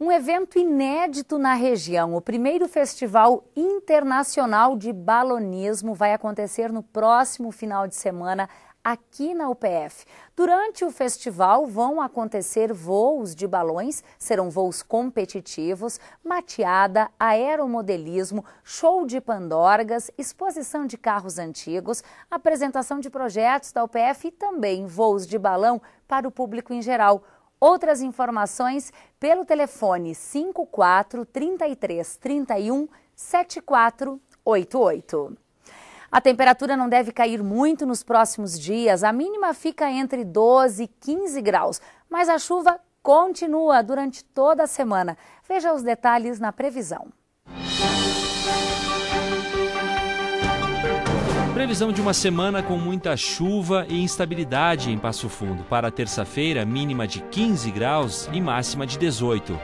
Um evento inédito na região, o primeiro Festival Internacional de Balonismo vai acontecer no próximo final de semana aqui na UPF. Durante o festival vão acontecer voos de balões, serão voos competitivos, mateada, aeromodelismo, show de pandorgas, exposição de carros antigos, apresentação de projetos da UPF e também voos de balão para o público em geral. Outras informações pelo telefone 54 33 31 7488. A temperatura não deve cair muito nos próximos dias, a mínima fica entre 12 e 15 graus, mas a chuva continua durante toda a semana. Veja os detalhes na previsão. Previsão de uma semana com muita chuva e instabilidade em Passo Fundo. Para terça-feira, mínima de 15 graus e máxima de 18.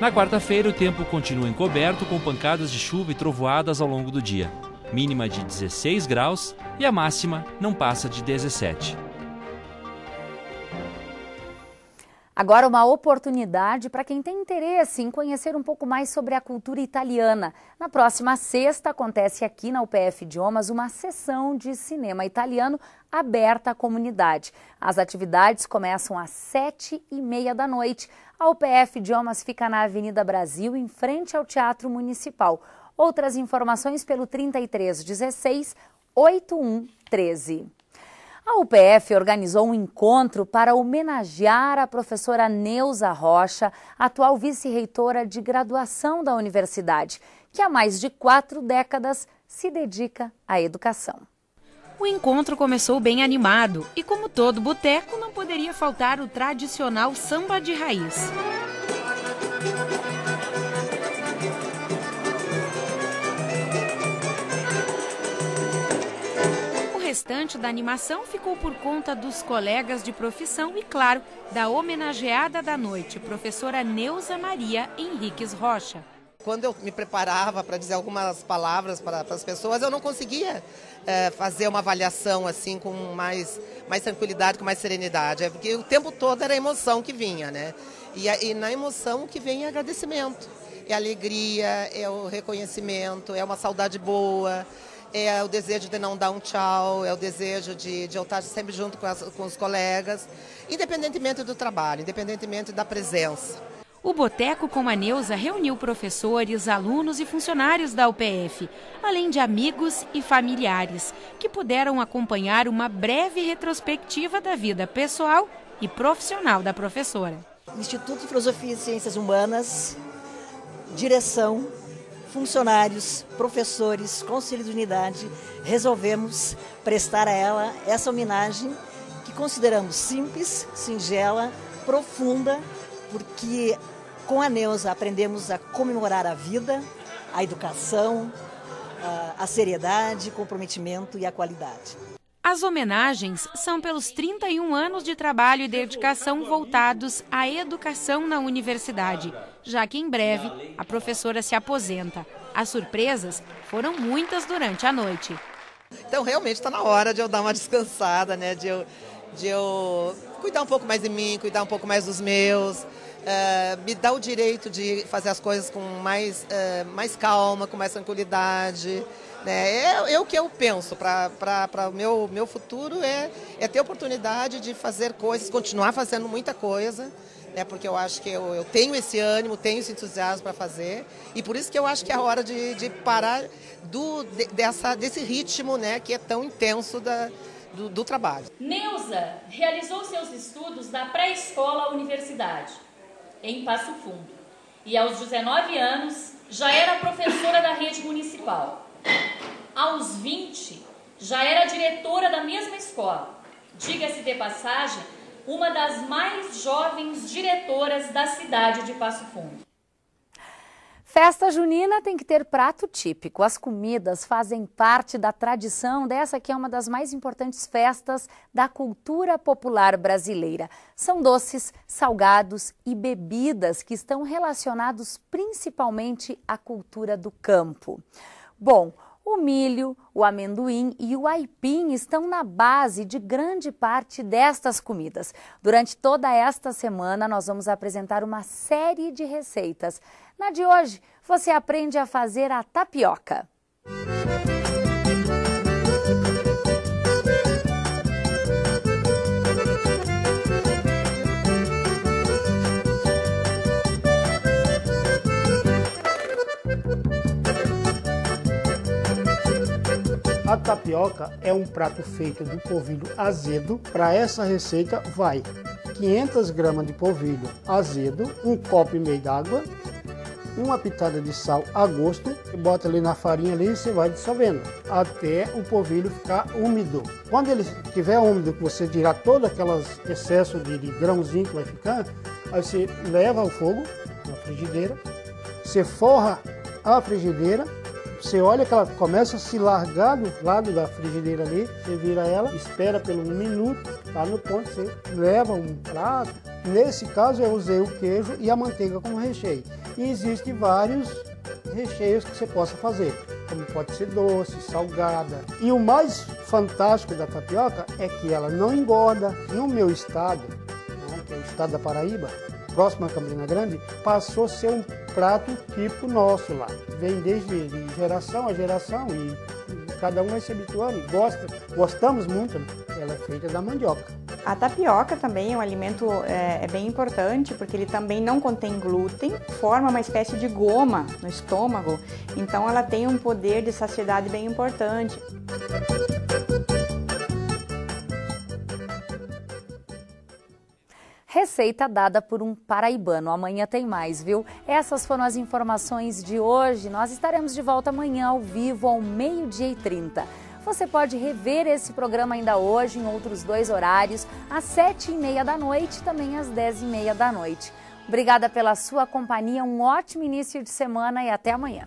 Na quarta-feira, o tempo continua encoberto com pancadas de chuva e trovoadas ao longo do dia. Mínima de 16 graus e a máxima não passa de 17. Agora, uma oportunidade para quem tem interesse em conhecer um pouco mais sobre a cultura italiana. Na próxima sexta, acontece aqui na UPF Idiomas uma sessão de cinema italiano aberta à comunidade. As atividades começam às sete e meia da noite. A UPF Idiomas fica na Avenida Brasil, em frente ao Teatro Municipal. Outras informações pelo 3316 8113. A UPF organizou um encontro para homenagear a professora Neuza Rocha, atual vice-reitora de graduação da universidade, que há mais de quatro décadas se dedica à educação. O encontro começou bem animado e, como todo boteco, não poderia faltar o tradicional samba de raiz. Restante da animação ficou por conta dos colegas de profissão e, claro, da homenageada da noite, professora Neuza Maria Henriques Rocha. Quando eu me preparava para dizer algumas palavras para, as pessoas, eu não conseguia é, fazer uma avaliação assim com mais, mais tranquilidade, com mais serenidade, é porque o tempo todo era a emoção que vinha, né? E, e na emoção que vem é agradecimento, é alegria, é o reconhecimento, é uma saudade boa, é o desejo de não dar um tchau, é o desejo de, de eu estar sempre junto com, as, com os colegas, independentemente do trabalho, independentemente da presença. O Boteco com a Neuza reuniu professores, alunos e funcionários da UPF, além de amigos e familiares, que puderam acompanhar uma breve retrospectiva da vida pessoal e profissional da professora. Instituto de Filosofia e Ciências Humanas, direção funcionários, professores, conselho de unidade, resolvemos prestar a ela essa homenagem que consideramos simples, singela, profunda, porque com a Neuza aprendemos a comemorar a vida, a educação, a, seriedade, comprometimento e a qualidade. As homenagens são pelos 31 anos de trabalho e dedicação voltados à educação na universidade, já que em breve a professora se aposenta. As surpresas foram muitas durante a noite. Então realmente está na hora de eu dar uma descansada, né? De eu, de eu cuidar um pouco mais de mim, cuidar um pouco mais dos meus, uh, me dar o direito de fazer as coisas com mais, uh, mais calma, com mais tranquilidade. Né? É, é o que eu penso para o meu, meu futuro, é, é ter oportunidade de fazer coisas, continuar fazendo muita coisa, né? porque eu acho que eu, eu tenho esse ânimo, tenho esse entusiasmo para fazer, e por isso que eu acho que é a hora de, de parar do, de, dessa, desse ritmo né? que é tão intenso da, do, do trabalho. Neuza realizou seus estudos da pré-escola à universidade, em Passo Fundo, e aos 19 anos já era professora da rede municipal aos 20, já era diretora da mesma escola. Diga-se de passagem, uma das mais jovens diretoras da cidade de Passo Fundo. Festa junina tem que ter prato típico. As comidas fazem parte da tradição dessa que é uma das mais importantes festas da cultura popular brasileira. São doces, salgados e bebidas que estão relacionados principalmente à cultura do campo. Bom, O milho, o amendoim e o aipim estão na base de grande parte destas comidas. Durante toda esta semana, nós vamos apresentar uma série de receitas. Na de hoje, você aprende a fazer a tapioca. A tapioca é um prato feito de polvilho azedo. Para essa receita vai 500 gramas de polvilho azedo, um copo e meio d'água, uma pitada de sal a gosto, e bota ali na farinha ali e você vai dissolvendo até o polvilho ficar úmido. Quando ele estiver úmido, você tirar todo aqueles excesso de, de grãozinho que vai ficar, aí você leva ao fogo na frigideira, você forra a frigideira você olha que ela começa a se largar do lado da frigideira ali, você vira ela, espera pelo um minuto, tá no ponto, você leva um prato. Nesse caso eu usei o queijo e a manteiga como recheio. E existem vários recheios que você possa fazer, como pode ser doce, salgada. E o mais fantástico da tapioca é que ela não engorda. No meu estado, né, que é o estado da Paraíba, próximo a Campina Grande, passou a ser um prato tipo nosso lá. Vem desde de geração a geração e cada um vai se habituando. Gosta, gostamos muito, né? ela é feita da mandioca. A tapioca também é um alimento é, é, bem importante porque ele também não contém glúten, forma uma espécie de goma no estômago, então ela tem um poder de saciedade bem importante. Receita dada por um paraibano. Amanhã tem mais, viu? Essas foram as informações de hoje. Nós estaremos de volta amanhã ao vivo ao meio-dia e 30. Você pode rever esse programa ainda hoje em outros dois horários, às sete e meia da noite e também às dez e meia da noite. Obrigada pela sua companhia, um ótimo início de semana e até amanhã.